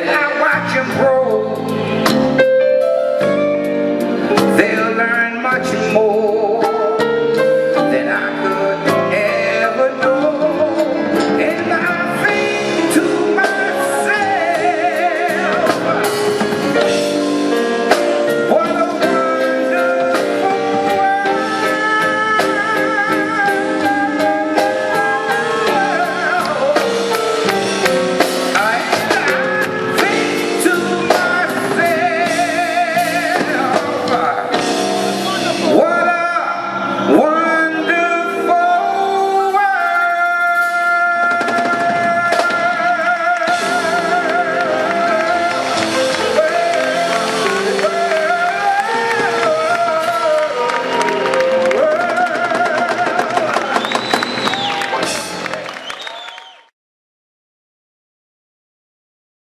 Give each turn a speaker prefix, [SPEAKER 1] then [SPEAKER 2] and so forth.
[SPEAKER 1] and I watch him grow. They